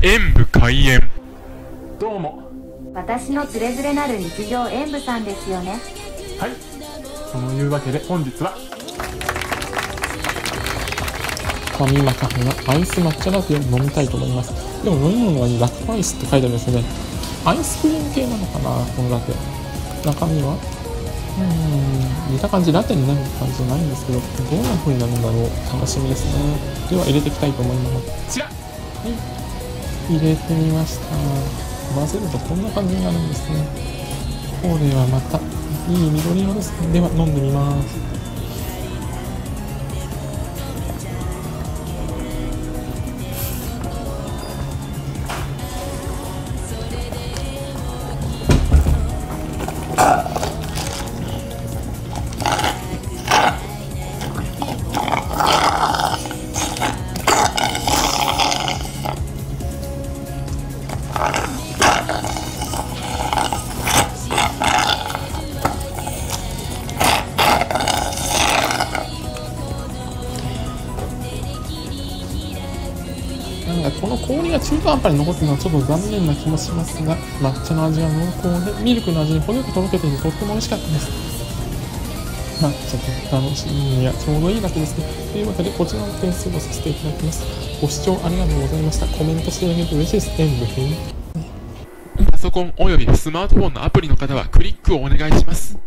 演武開演。どうも。私のつれづれなる日常演舞さんですよね。はい。そのいうわけで本日は。ファミマカフェのアイス抹茶ラテを飲みたいと思います。でも飲み物にラクトアイスって書いてあるんですね。アイスクリーム系なのかなこのラテ。中身は？うーん見た感じラテになる感じじゃないんですけどどんな風になるんだろう。楽しみですね。では入れていきたいと思います。違う入れてみました。混ぜるとこんな感じになるんですね。これはまたいい緑色です。ねでは飲んでみますなんかこの氷が中途半端に残ってるのはちょっと残念な気もしますが抹茶の味は濃厚でミルクの味に程よくとろけていてとっても美味しかったです。抹茶と楽しみにはちょうどいいだけですね。というわけでこちらの点数をさせていただきます。ご視聴ありがとうございました。コメントしていただけると嬉しいです。演武編パソコンおよびスマートフォンのアプリの方はクリックをお願いします。